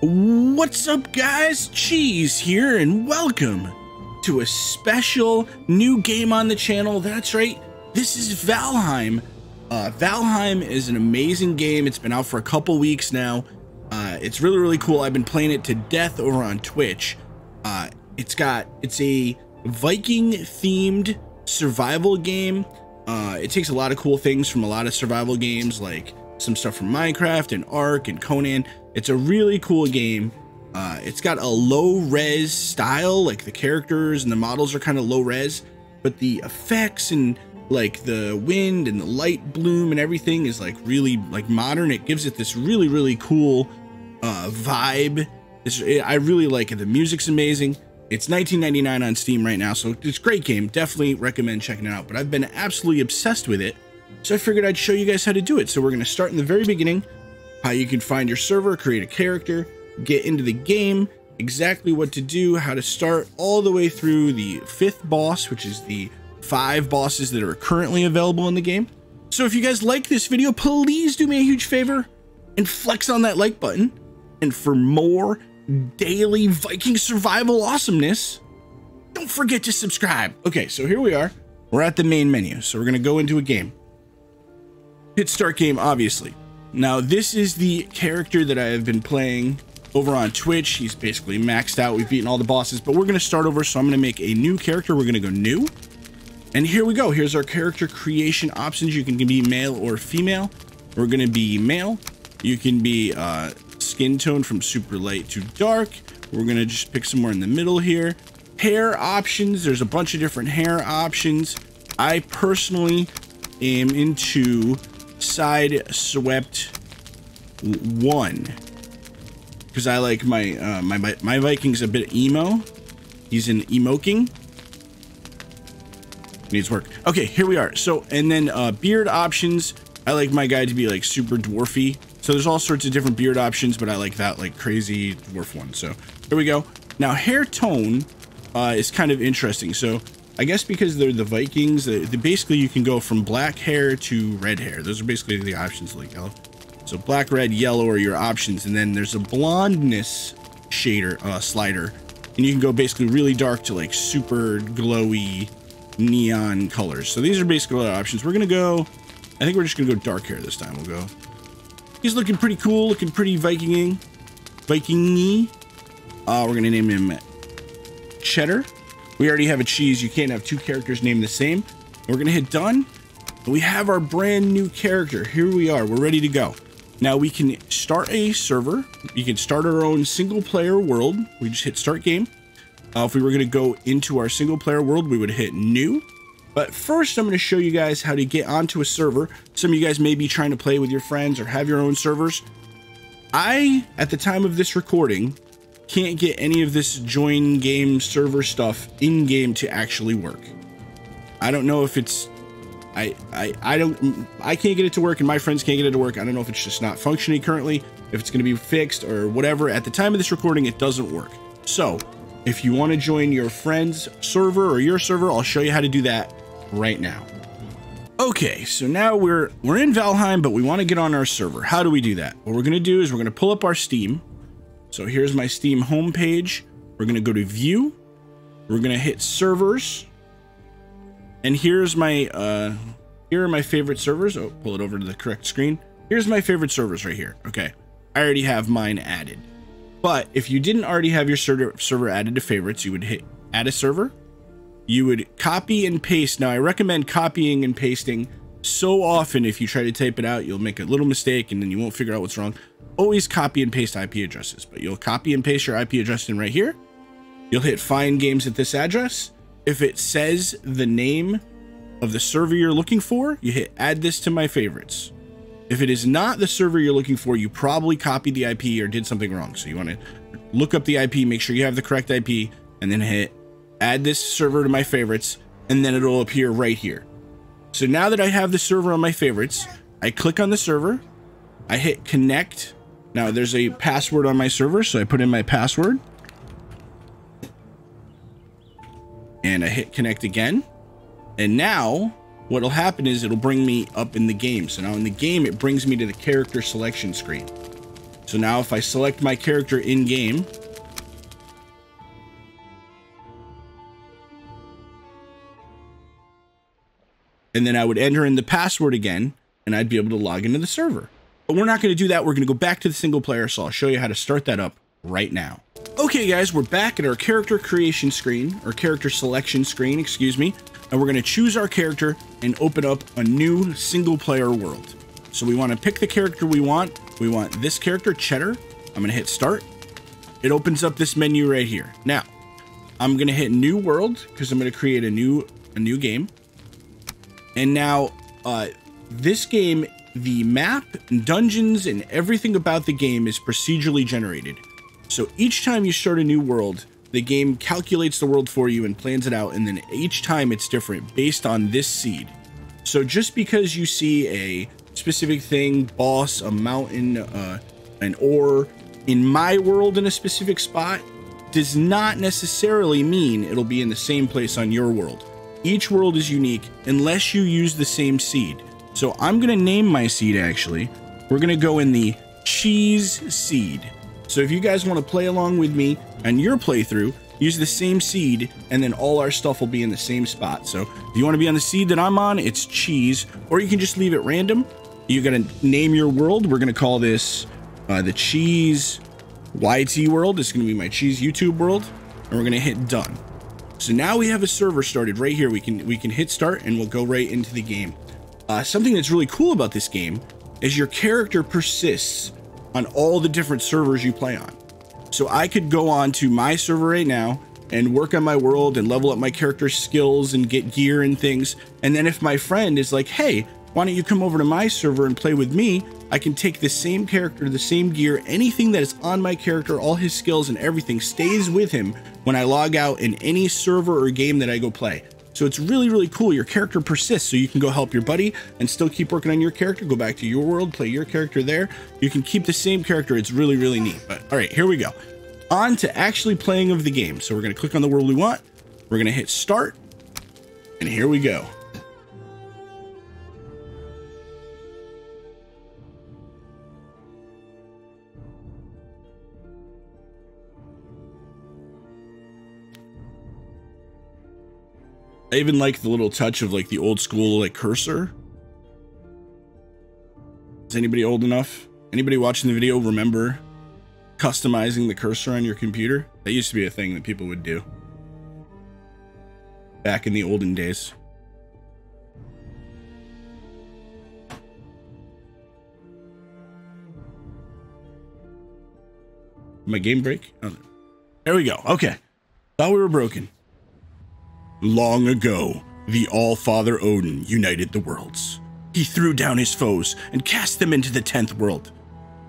What's up, guys? Cheese here, and welcome to a special new game on the channel. That's right, this is Valheim. Uh, Valheim is an amazing game. It's been out for a couple weeks now. Uh, it's really, really cool. I've been playing it to death over on Twitch. Uh, it's got, it's a Viking themed survival game. Uh, it takes a lot of cool things from a lot of survival games, like some stuff from Minecraft and Ark and Conan. It's a really cool game. Uh, it's got a low res style, like the characters and the models are kind of low res, but the effects and like the wind and the light bloom and everything is like really like modern. It gives it this really, really cool uh, vibe. It's, it, I really like it. The music's amazing. It's 19.99 on Steam right now, so it's a great game. Definitely recommend checking it out. But I've been absolutely obsessed with it, so I figured I'd show you guys how to do it. So we're to start in the very beginning, how you can find your server, create a character, get into the game, exactly what to do, how to start, all the way through the fifth boss, which is the five bosses that are currently available in the game. So if you guys like this video, please do me a huge favor and flex on that like button. And for more daily Viking survival awesomeness, don't forget to subscribe. Okay, so here we are. We're at the main menu, so we're gonna go into a game. Hit start game, obviously. Now, this is the character that I have been playing over on Twitch. He's basically maxed out. We've beaten all the bosses, but we're gonna start over, so I'm gonna make a new character. We're gonna go new. And here we go. Here's our character creation options. You can be male or female. We're gonna be male. You can be uh, skin tone from super light to dark. We're gonna just pick somewhere in the middle here. Hair options, there's a bunch of different hair options. I personally am into side swept one because I like my, uh, my my Viking's a bit emo. He's an emoking. Needs work. Okay, here we are. So, and then uh, beard options. I like my guy to be like super dwarfy. So there's all sorts of different beard options, but I like that like crazy dwarf one. So here we go. Now hair tone uh, is kind of interesting. So I guess because they're the Vikings, the, the, basically you can go from black hair to red hair. Those are basically the options like yellow. So black, red, yellow are your options. And then there's a blondness shader uh, slider. And you can go basically really dark to like super glowy neon colors. So these are basically our options. We're going to go, I think we're just going to go dark hair this time. We'll go. He's looking pretty cool, looking pretty Vikinging. Vikingy. Uh, we're going to name him Cheddar. We already have a cheese. You can't have two characters named the same. We're going to hit done. We have our brand new character. Here we are. We're ready to go. Now we can start a server. You can start our own single player world. We just hit start game. Uh, if we were going to go into our single player world, we would hit new. But first, I'm going to show you guys how to get onto a server. Some of you guys may be trying to play with your friends or have your own servers. I, at the time of this recording, can't get any of this join game server stuff in game to actually work. I don't know if it's I I I don't I can't get it to work and my friends can't get it to work. I don't know if it's just not functioning currently, if it's going to be fixed or whatever. At the time of this recording, it doesn't work. So, if you want to join your friend's server or your server, I'll show you how to do that right now. Okay, so now we're we're in Valheim, but we want to get on our server. How do we do that? What we're going to do is we're going to pull up our Steam. So here's my Steam homepage. We're going to go to View. We're going to hit Servers. And here's my uh here are my favorite servers. Oh, pull it over to the correct screen. Here's my favorite servers right here. Okay. I already have mine added. But if you didn't already have your server server added to favorites, you would hit add a server. You would copy and paste. Now I recommend copying and pasting so often if you try to type it out, you'll make a little mistake and then you won't figure out what's wrong. Always copy and paste IP addresses, but you'll copy and paste your IP address in right here. You'll hit find games at this address. If it says the name of the server you're looking for, you hit add this to my favorites. If it is not the server you're looking for, you probably copied the IP or did something wrong. So you want to look up the IP, make sure you have the correct IP, and then hit add this server to my favorites, and then it'll appear right here. So now that I have the server on my favorites, I click on the server, I hit connect. Now there's a password on my server, so I put in my password. And I hit connect again. And now what'll happen is it'll bring me up in the game. So now in the game, it brings me to the character selection screen. So now if I select my character in game, and then I would enter in the password again and I'd be able to log into the server. But we're not going to do that. We're going to go back to the single player. So I'll show you how to start that up right now. Okay, guys, we're back at our character creation screen or character selection screen, excuse me. And we're going to choose our character and open up a new single player world. So we want to pick the character we want. We want this character, Cheddar. I'm going to hit start. It opens up this menu right here. Now, I'm going to hit new world because I'm going to create a new a new game. And now, uh, this game, the map, dungeons, and everything about the game is procedurally generated. So each time you start a new world, the game calculates the world for you and plans it out, and then each time it's different based on this seed. So just because you see a specific thing, boss, a mountain, uh, an ore, in my world in a specific spot, does not necessarily mean it'll be in the same place on your world. Each world is unique unless you use the same seed. So I'm going to name my seed actually. We're going to go in the cheese seed. So if you guys want to play along with me on your playthrough, use the same seed and then all our stuff will be in the same spot. So if you want to be on the seed that I'm on, it's cheese, or you can just leave it random. You're going to name your world. We're going to call this uh, the cheese YT world. It's going to be my cheese YouTube world. And we're going to hit done. So now we have a server started right here. We can we can hit start and we'll go right into the game. Uh, something that's really cool about this game is your character persists on all the different servers you play on. So I could go on to my server right now and work on my world and level up my character skills and get gear and things. And then if my friend is like, hey, why don't you come over to my server and play with me? I can take the same character, the same gear, anything that is on my character, all his skills and everything stays with him when I log out in any server or game that I go play. So it's really, really cool. Your character persists, so you can go help your buddy and still keep working on your character, go back to your world, play your character there. You can keep the same character. It's really, really neat. But all right, here we go. On to actually playing of the game. So we're going to click on the world we want. We're going to hit start. And here we go. I even like the little touch of like the old school like cursor. Is anybody old enough? Anybody watching the video remember customizing the cursor on your computer? That used to be a thing that people would do back in the olden days. My game break? Oh, there we go. Okay. Thought we were broken. Long ago, the All-Father Odin united the worlds. He threw down his foes and cast them into the tenth world,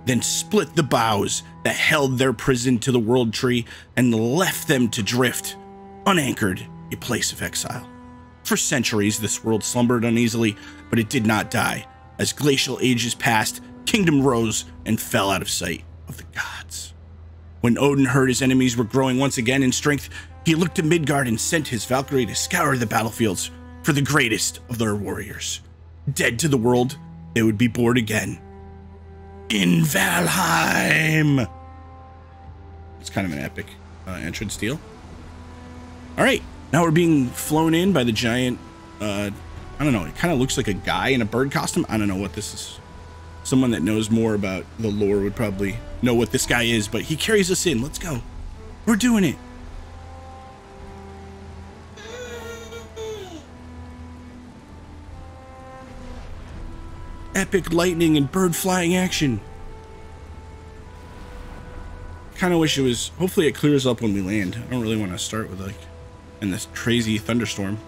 then split the boughs that held their prison to the world tree and left them to drift, unanchored, a place of exile. For centuries, this world slumbered uneasily, but it did not die. As glacial ages passed, kingdom rose and fell out of sight of the gods. When Odin heard his enemies were growing once again in strength, he looked to Midgard and sent his Valkyrie to scour the battlefields for the greatest of their warriors. Dead to the world, they would be born again. In Valheim! It's kind of an epic uh, entrance deal. All right, now we're being flown in by the giant, uh, I don't know, it kind of looks like a guy in a bird costume. I don't know what this is. Someone that knows more about the lore would probably know what this guy is, but he carries us in. Let's go. We're doing it. Epic lightning and bird flying action. Kind of wish it was, hopefully it clears up when we land. I don't really want to start with like, in this crazy thunderstorm.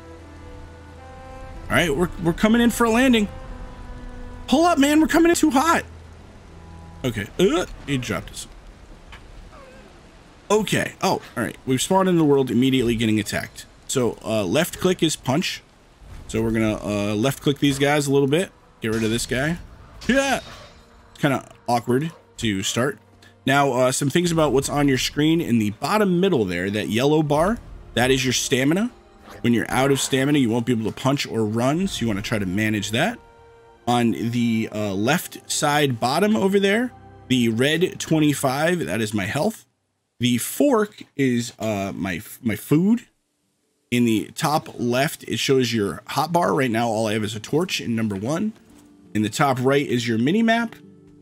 All right, we're, we're coming in for a landing. Pull up, man, we're coming in too hot. Okay, uh, he dropped us. Okay, oh, all right, we've spawned in the world immediately getting attacked. So uh, left click is punch. So we're gonna uh, left click these guys a little bit. Get rid of this guy. Yeah. Kind of awkward to start. Now, uh, some things about what's on your screen in the bottom middle there, that yellow bar, that is your stamina. When you're out of stamina, you won't be able to punch or run, so you want to try to manage that. On the uh, left side bottom over there, The red 25, that is my health. The fork is uh, my my food. In the top left, it shows your hot bar. Right now, all I have is a torch in number one. In the top right is your mini map,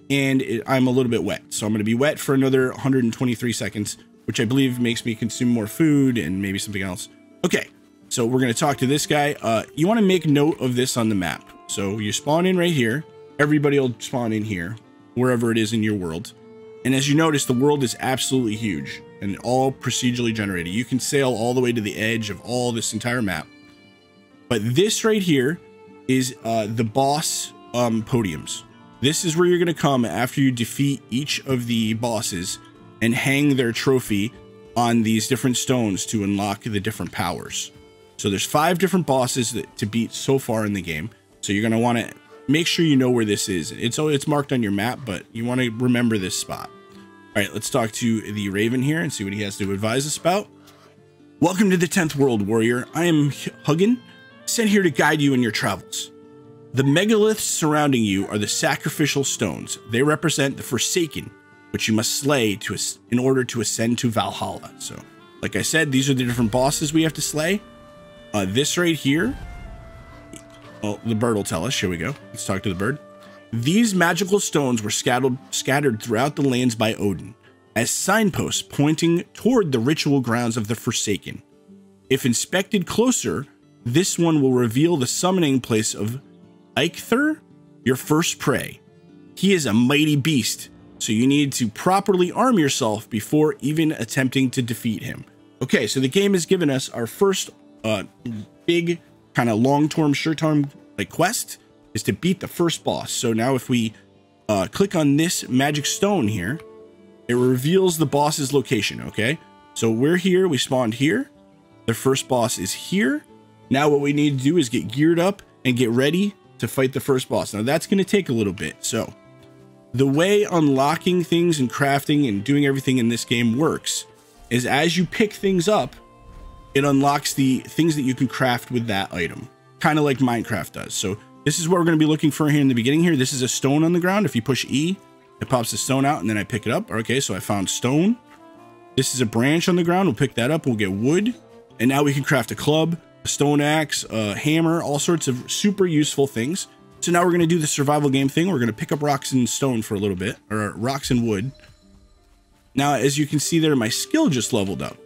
and it, I'm a little bit wet. So I'm going to be wet for another 123 seconds, which I believe makes me consume more food and maybe something else. Okay, so we're going to talk to this guy. Uh, you want to make note of this on the map. So you spawn in right here. Everybody will spawn in here, wherever it is in your world. And as you notice, the world is absolutely huge and all procedurally generated. You can sail all the way to the edge of all this entire map. But this right here is uh, the boss um, podiums. This is where you're going to come after you defeat each of the bosses and hang their trophy on these different stones to unlock the different powers. So there's five different bosses that, to beat so far in the game. So you're going to want to make sure you know where this is. It's it's marked on your map, but you want to remember this spot. All right, let's talk to the Raven here and see what he has to advise us about. Welcome to the 10th World Warrior. I am Hugin, sent here to guide you in your travels. The megaliths surrounding you are the sacrificial stones. They represent the Forsaken, which you must slay to in order to ascend to Valhalla. So, like I said, these are the different bosses we have to slay. Uh, this right here well, the bird will tell us. Here we go. Let's talk to the bird. These magical stones were scattered, scattered throughout the lands by Odin as signposts pointing toward the ritual grounds of the Forsaken. If inspected closer, this one will reveal the summoning place of Eikthyr, your first prey. He is a mighty beast, so you need to properly arm yourself before even attempting to defeat him. Okay, so the game has given us our first uh, big kind of long-term, short-term like quest is to beat the first boss. So now if we uh, click on this magic stone here, it reveals the boss's location, okay? So we're here, we spawned here. The first boss is here. Now what we need to do is get geared up and get ready to fight the first boss. Now that's going to take a little bit. So the way unlocking things and crafting and doing everything in this game works is as you pick things up, it unlocks the things that you can craft with that item, kind of like Minecraft does. So this is what we're going to be looking for here in the beginning here. This is a stone on the ground. If you push E, it pops the stone out and then I pick it up. Okay, so I found stone. This is a branch on the ground. We'll pick that up. We'll get wood. And now we can craft a club, stone axe, a hammer, all sorts of super useful things. So now we're going to do the survival game thing. We're going to pick up rocks and stone for a little bit, or rocks and wood. Now, as you can see there, my skill just leveled up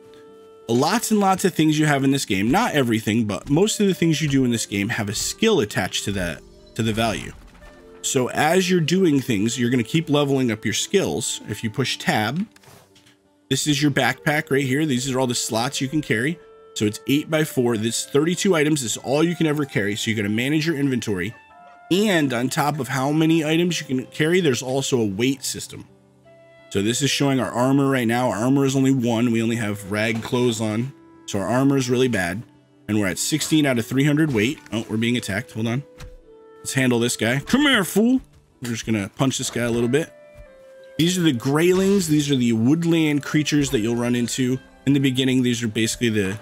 lots and lots of things you have in this game not everything but most of the things you do in this game have a skill attached to that to the value so as you're doing things you're going to keep leveling up your skills if you push tab this is your backpack right here these are all the slots you can carry so it's 8 by 4 this 32 items this is all you can ever carry so you're going to manage your inventory and on top of how many items you can carry there's also a weight system so this is showing our armor right now. Our armor is only one. We only have rag clothes on. So our armor is really bad. And we're at 16 out of 300 weight. Oh, we're being attacked. Hold on. Let's handle this guy. Come here, fool. We're just going to punch this guy a little bit. These are the greylings. These are the woodland creatures that you'll run into in the beginning. These are basically the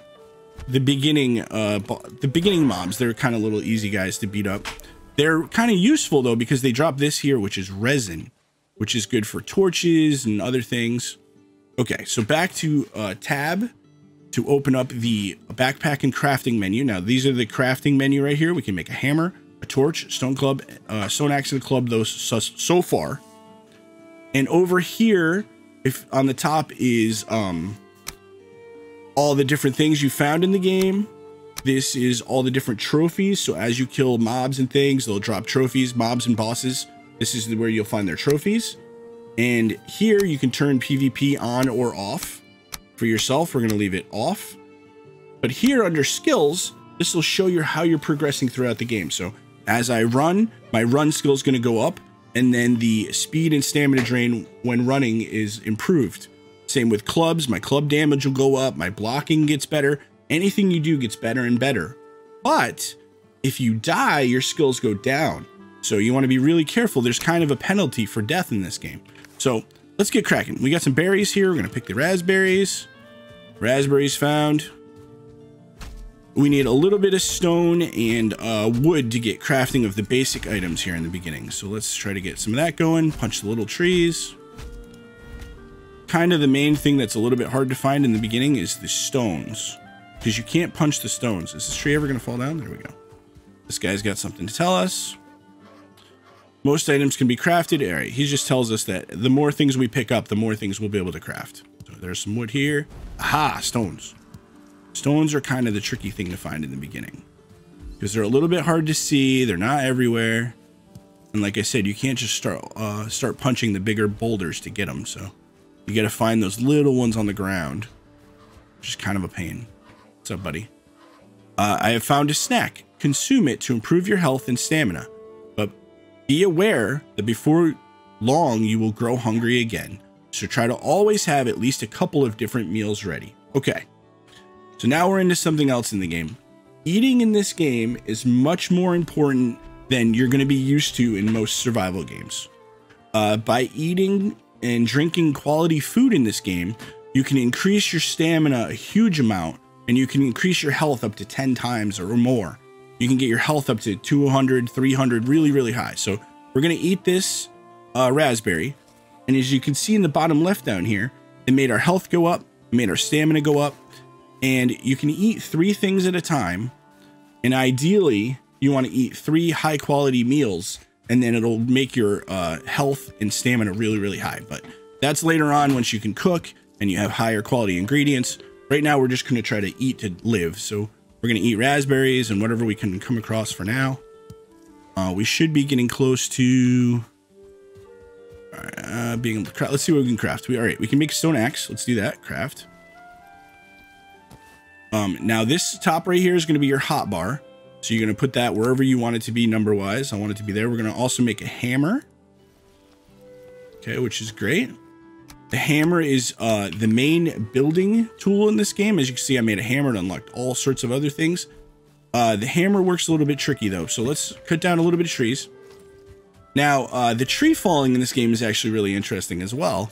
the beginning uh the beginning mobs. They're kind of little easy guys to beat up. They're kind of useful though because they drop this here, which is resin which is good for torches and other things. Okay, so back to uh, tab to open up the backpack and crafting menu. Now, these are the crafting menu right here. We can make a hammer, a torch, stone club, uh, stone axe and club, those so, so far. And over here, if on the top is um, all the different things you found in the game. This is all the different trophies. So as you kill mobs and things, they'll drop trophies, mobs and bosses. This is where you'll find their trophies. And here you can turn PvP on or off for yourself. We're going to leave it off. But here under skills, this will show you how you're progressing throughout the game. So as I run, my run skill is going to go up. And then the speed and stamina drain when running is improved. Same with clubs. My club damage will go up. My blocking gets better. Anything you do gets better and better. But if you die, your skills go down. So you want to be really careful. There's kind of a penalty for death in this game. So let's get cracking. We got some berries here. We're going to pick the raspberries. Raspberries found. We need a little bit of stone and uh, wood to get crafting of the basic items here in the beginning. So let's try to get some of that going. Punch the little trees. Kind of the main thing that's a little bit hard to find in the beginning is the stones. Because you can't punch the stones. Is this tree ever going to fall down? There we go. This guy's got something to tell us. Most items can be crafted. All right, he just tells us that the more things we pick up, the more things we'll be able to craft. So there's some wood here. Aha, stones. Stones are kind of the tricky thing to find in the beginning. Because they're a little bit hard to see. They're not everywhere. And like I said, you can't just start uh, start punching the bigger boulders to get them. So you got to find those little ones on the ground, which is kind of a pain. What's up, buddy? Uh, I have found a snack. Consume it to improve your health and stamina. But be aware that before long, you will grow hungry again. So try to always have at least a couple of different meals ready. Okay. So now we're into something else in the game. Eating in this game is much more important than you're going to be used to in most survival games. Uh, by eating and drinking quality food in this game, you can increase your stamina a huge amount and you can increase your health up to 10 times or more. You can get your health up to 200, 300, really, really high. So we're going to eat this uh, raspberry. And as you can see in the bottom left down here, it made our health go up, it made our stamina go up. And you can eat three things at a time. And ideally, you want to eat three high quality meals and then it'll make your uh, health and stamina really, really high. But that's later on once you can cook and you have higher quality ingredients. Right now, we're just going to try to eat to live. So we're going to eat raspberries and whatever we can come across for now. Uh, we should be getting close to uh, being able to craft. Let's see what we can craft. We all right. We can make stone axe. Let's do that. Craft. Um, now this top right here is going to be your hot bar. So you're going to put that wherever you want it to be number wise. I want it to be there. We're going to also make a hammer. Okay, which is great. The hammer is uh, the main building tool in this game. As you can see, I made a hammer and unlocked all sorts of other things. Uh, the hammer works a little bit tricky though. So let's cut down a little bit of trees. Now, uh, the tree falling in this game is actually really interesting as well.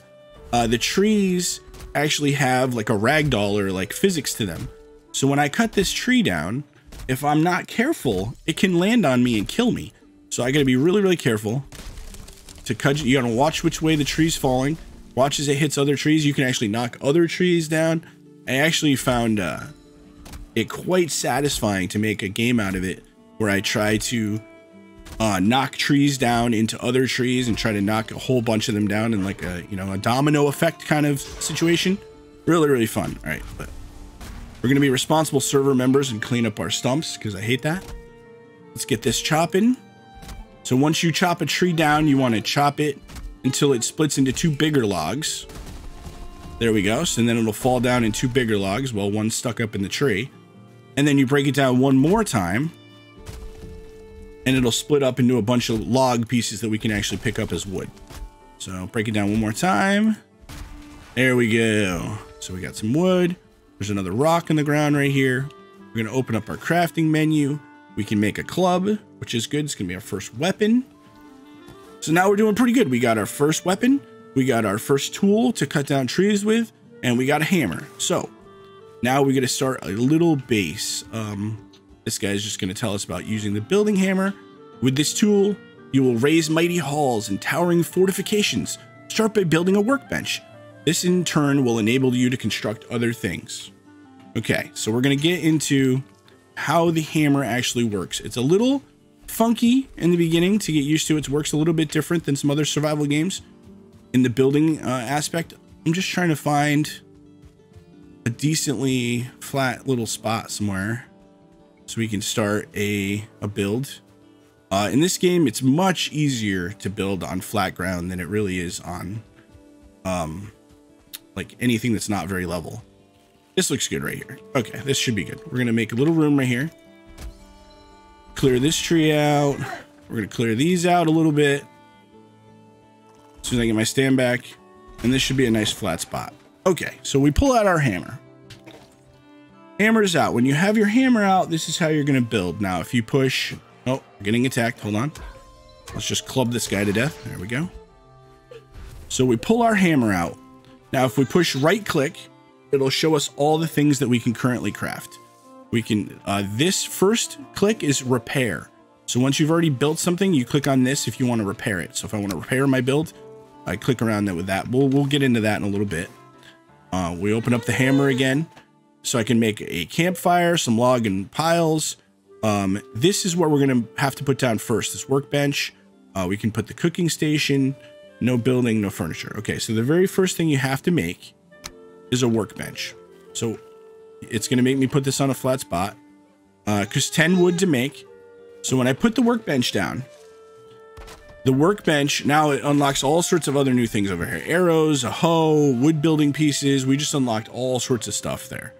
Uh, the trees actually have like a ragdoll or like physics to them. So when I cut this tree down, if I'm not careful, it can land on me and kill me. So I gotta be really, really careful to cut. You gotta watch which way the tree's falling. Watch as it hits other trees. You can actually knock other trees down. I actually found uh, it quite satisfying to make a game out of it where I try to uh, knock trees down into other trees and try to knock a whole bunch of them down in like a, you know, a domino effect kind of situation. Really, really fun. All right, but we're going to be responsible server members and clean up our stumps because I hate that. Let's get this chopping. So once you chop a tree down, you want to chop it until it splits into two bigger logs. There we go. So then it'll fall down in two bigger logs while one's stuck up in the tree. And then you break it down one more time. And it'll split up into a bunch of log pieces that we can actually pick up as wood. So break it down one more time. There we go. So we got some wood. There's another rock in the ground right here. We're going to open up our crafting menu. We can make a club, which is good. It's going to be our first weapon. So now we're doing pretty good. We got our first weapon. We got our first tool to cut down trees with. And we got a hammer. So now we're going to start a little base. Um, this guy's just going to tell us about using the building hammer. With this tool, you will raise mighty halls and towering fortifications. Start by building a workbench. This in turn will enable you to construct other things. Okay, so we're going to get into how the hammer actually works. It's a little funky in the beginning to get used to. It works a little bit different than some other survival games in the building uh, aspect. I'm just trying to find a decently flat little spot somewhere so we can start a, a build. Uh, in this game, it's much easier to build on flat ground than it really is on um, like anything that's not very level. This looks good right here. Okay, this should be good. We're gonna make a little room right here. Clear this tree out. We're gonna clear these out a little bit. As soon as I get my stand back. And this should be a nice flat spot. Okay, so we pull out our hammer. Hammer's out. When you have your hammer out, this is how you're gonna build. Now, if you push, oh, getting attacked, hold on. Let's just club this guy to death. There we go. So we pull our hammer out. Now, if we push right click, it'll show us all the things that we can currently craft. We can, uh, this first click is repair. So once you've already built something, you click on this if you want to repair it. So if I want to repair my build, I click around that with that. We'll, we'll get into that in a little bit. Uh, we open up the hammer again so I can make a campfire, some log and piles. Um, this is what we're going to have to put down first, this workbench. Uh, we can put the cooking station, no building, no furniture. Okay, so the very first thing you have to make is a workbench. So it's going to make me put this on a flat spot because uh, 10 wood to make. So when I put the workbench down, the workbench, now it unlocks all sorts of other new things over here. Arrows, a hoe, wood building pieces. We just unlocked all sorts of stuff there.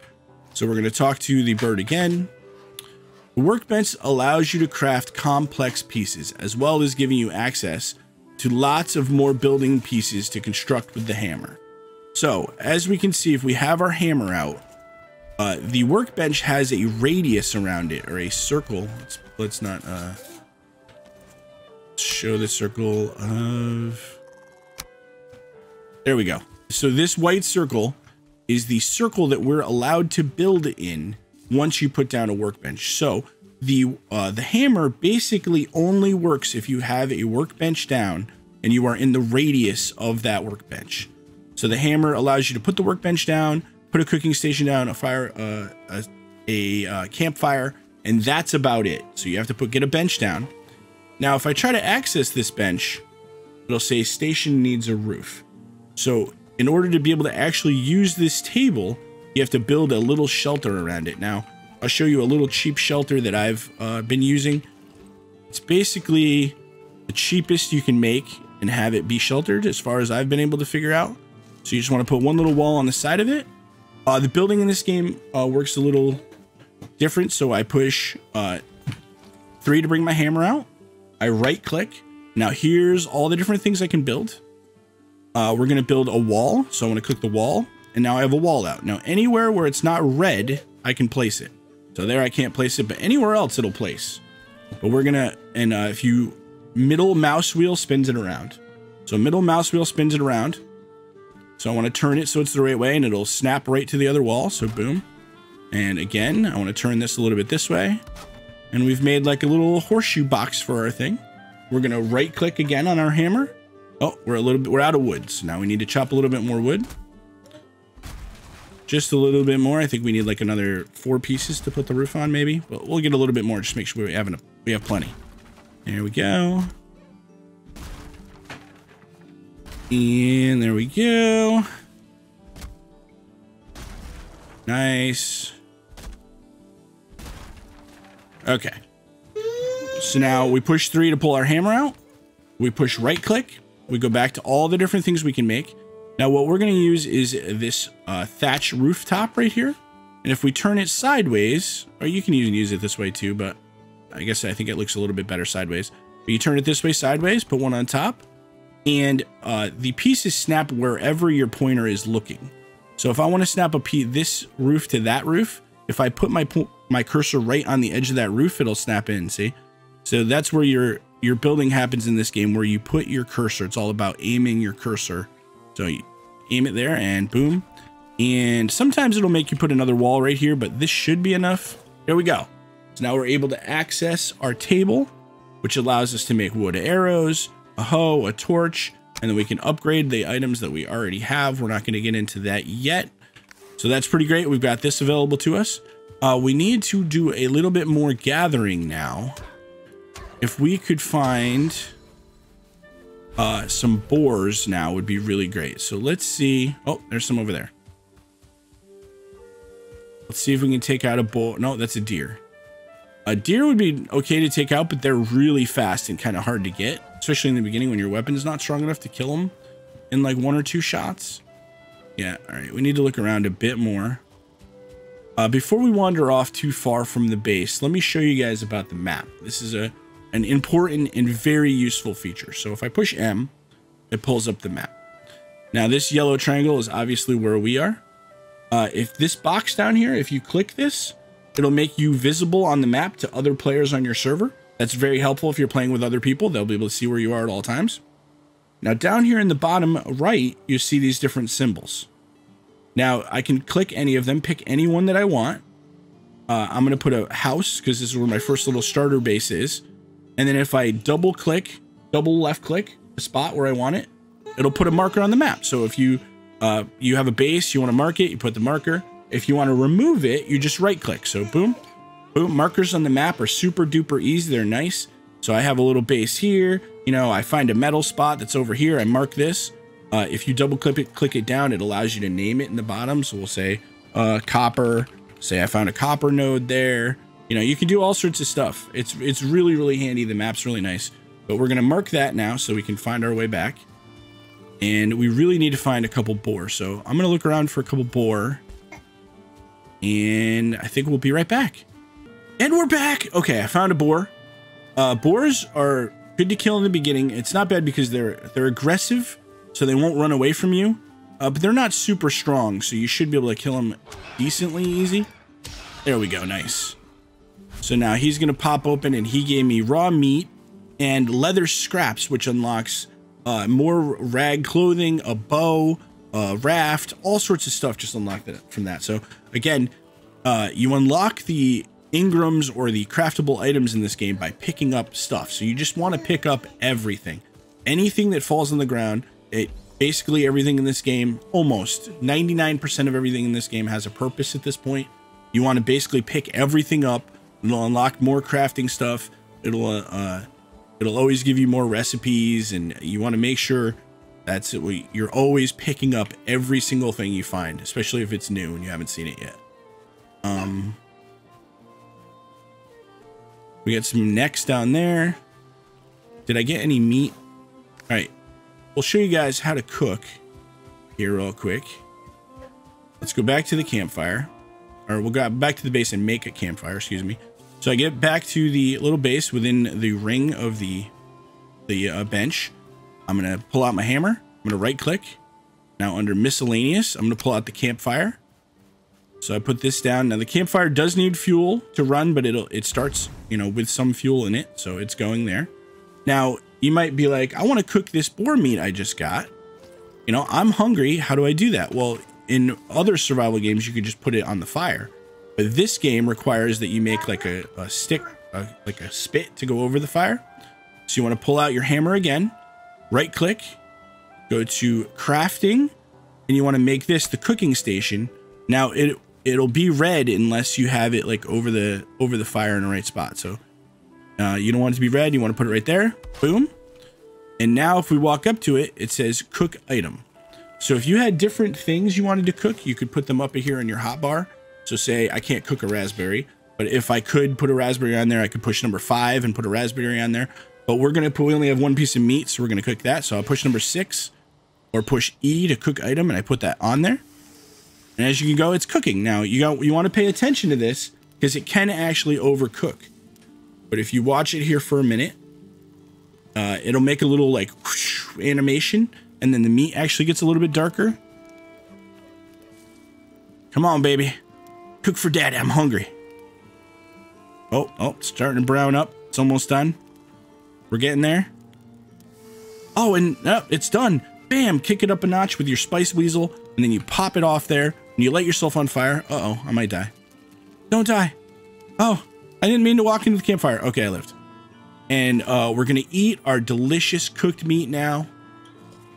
So we're going to talk to the bird again. The workbench allows you to craft complex pieces, as well as giving you access to lots of more building pieces to construct with the hammer. So, as we can see, if we have our hammer out, uh, the workbench has a radius around it, or a circle. Let's, let's not uh, show the circle of... There we go. So this white circle is the circle that we're allowed to build in once you put down a workbench. So the uh, the hammer basically only works if you have a workbench down and you are in the radius of that workbench. So the hammer allows you to put the workbench down, put a cooking station down, a fire, uh, a, a uh, campfire, and that's about it. So you have to put get a bench down. Now, if I try to access this bench, it'll say station needs a roof. So in order to be able to actually use this table, you have to build a little shelter around it. Now, I'll show you a little cheap shelter that I've uh, been using. It's basically the cheapest you can make and have it be sheltered as far as I've been able to figure out. So you just want to put one little wall on the side of it. Uh, the building in this game uh, works a little different. So I push uh, three to bring my hammer out. I right click. Now here's all the different things I can build. Uh, we're going to build a wall. So I'm going to click the wall and now I have a wall out. Now anywhere where it's not red, I can place it. So there I can't place it, but anywhere else it'll place. But we're gonna, and uh, if you middle mouse wheel spins it around. So middle mouse wheel spins it around. So I want to turn it so it's the right way and it'll snap right to the other wall. So boom. And again, I want to turn this a little bit this way. And we've made like a little horseshoe box for our thing. We're to right click again on our hammer. Oh, we're a little bit, we're out of wood. So now we need to chop a little bit more wood. Just a little bit more. I think we need like another four pieces to put the roof on maybe. But we'll get a little bit more. Just make sure we have, enough, we have plenty. There we go. And there we go. Nice. Okay. So now we push three to pull our hammer out. We push right click. We go back to all the different things we can make. Now what we're going to use is this uh, thatch rooftop right here. And if we turn it sideways, or you can even use it this way too, but I guess I think it looks a little bit better sideways. But you turn it this way sideways, put one on top, and uh, the pieces snap wherever your pointer is looking. So if I want to snap a piece, this roof to that roof, if I put my my cursor right on the edge of that roof, it'll snap in, see? So that's where your your building happens in this game, where you put your cursor. It's all about aiming your cursor. So you aim it there and boom. And sometimes it'll make you put another wall right here, but this should be enough. There we go. So now we're able to access our table, which allows us to make wood arrows, a hoe, a torch, and then we can upgrade the items that we already have. We're not going to get into that yet. So that's pretty great. We've got this available to us. Uh, we need to do a little bit more gathering now. If we could find uh, some boars now would be really great. So let's see. Oh, there's some over there. Let's see if we can take out a bull. No, that's a deer. A deer would be okay to take out, but they're really fast and kind of hard to get, especially in the beginning when your weapon is not strong enough to kill them in like one or two shots. Yeah, all right, we need to look around a bit more. Uh, before we wander off too far from the base, let me show you guys about the map. This is a an important and very useful feature. So if I push M, it pulls up the map. Now this yellow triangle is obviously where we are. Uh, if this box down here, if you click this, it'll make you visible on the map to other players on your server. That's very helpful if you're playing with other people. They'll be able to see where you are at all times. Now down here in the bottom right, you see these different symbols. Now I can click any of them, pick any one that I want. Uh, I'm going to put a house because this is where my first little starter base is. And then if I double click, double left click the spot where I want it, it'll put a marker on the map. So if you uh, you have a base, you want to mark it, you put the marker. If you want to remove it, you just right click. So boom, boom. Markers on the map are super duper easy. They're nice. So I have a little base here. You know, I find a metal spot that's over here. I mark this. Uh, if you double click it, click it down, it allows you to name it in the bottom. So we'll say uh, copper. Say I found a copper node there. You know, you can do all sorts of stuff. It's it's really really handy. The map's really nice. But we're gonna mark that now so we can find our way back. And we really need to find a couple boar. So I'm gonna look around for a couple boar. And I think we'll be right back. And we're back. Okay, I found a boar. Uh, boars are good to kill in the beginning. It's not bad because they're they're aggressive, so they won't run away from you. Uh, but they're not super strong, so you should be able to kill them decently easy. There we go, nice. So now he's gonna pop open, and he gave me raw meat and leather scraps, which unlocks uh, more rag clothing, a bow, a raft, all sorts of stuff. Just unlocked that from that. So again, uh, you unlock the Engrams or the craftable items in this game by picking up stuff. So you just want to pick up everything. Anything that falls on the ground, it basically everything in this game, almost 99% of everything in this game has a purpose at this point. You want to basically pick everything up. It'll unlock more crafting stuff. It'll uh, uh, it'll always give you more recipes, and you want to make sure that's it. You're always picking up every single thing you find, especially if it's new and you haven't seen it yet. Um, we got some necks down there. Did I get any meat? All right. We'll show you guys how to cook here real quick. Let's go back to the campfire. Or we'll go back to the base and make a campfire, excuse me. So I get back to the little base within the ring of the, the uh, bench. I'm going to pull out my hammer. I'm going to right click. Now under miscellaneous, I'm going to pull out the campfire. So I put this down. Now the campfire does need fuel to run, but it'll it starts, you know, with some fuel in it. So it's going there. Now you might be like, I want to cook this boar meat I just got. You know, I'm hungry. How do I do that? Well, in other survival games, you could just put it on the fire. But this game requires that you make like a, a stick, a, like a spit to go over the fire. So you want to pull out your hammer again, right click, go to crafting, and you want to make this the cooking station. Now it it'll be red unless you have it like over the over the fire in the right spot. So uh, you don't want it to be red. You want to put it right there. Boom. And now if we walk up to it, it says cook item. So if you had different things you wanted to cook, you could put them up here in your hotbar. So say I can't cook a raspberry, but if I could put a raspberry on there, I could push number five and put a raspberry on there. But we're to put, we only have one piece of meat, so we're to cook that. So I'll push number six or push E to cook item and I put that on there. And as you can go, it's cooking. Now you got you want to pay attention to this because it can actually overcook. But if you watch it here for a minute, uh, it'll make a little like whoosh, animation, and then the meat actually gets a little bit darker. Come on, baby. Cook for daddy. I'm hungry. Oh, oh, starting to brown up. It's almost done. We're getting there. Oh, and oh, it's done. Bam, kick it up a notch with your spice weasel, and then you pop it off there, and you light yourself on fire. Uh-oh, I might die. Don't die. Oh, I didn't mean to walk into the campfire. Okay, I lived. And uh, we're going to eat our delicious cooked meat now.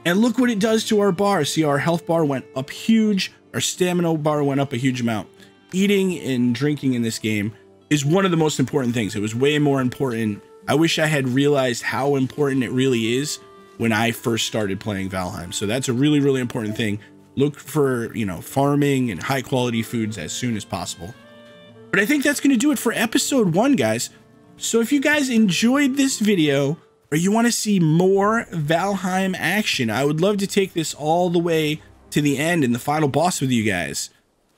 And look what it does to our bar. See, our health bar went up huge. Our stamina bar went up a huge amount. Eating and drinking in this game is one of the most important things. It was way more important. I wish I had realized how important it really is when I first started playing Valheim. So that's a really, really important thing look for, you know, farming and high quality foods as soon as possible. But I think that's going to do it for episode one, guys. So if you guys enjoyed this video or you want to see more Valheim action, I would love to take this all the way to the end and the final boss with you guys.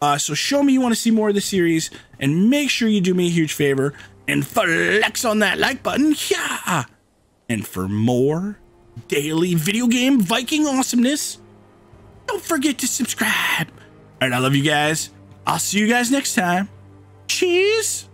Uh, so show me you want to see more of the series and make sure you do me a huge favor and flex on that like button. Yeah. And for more daily video game Viking awesomeness, don't forget to subscribe. All right, I love you guys. I'll see you guys next time. Cheers.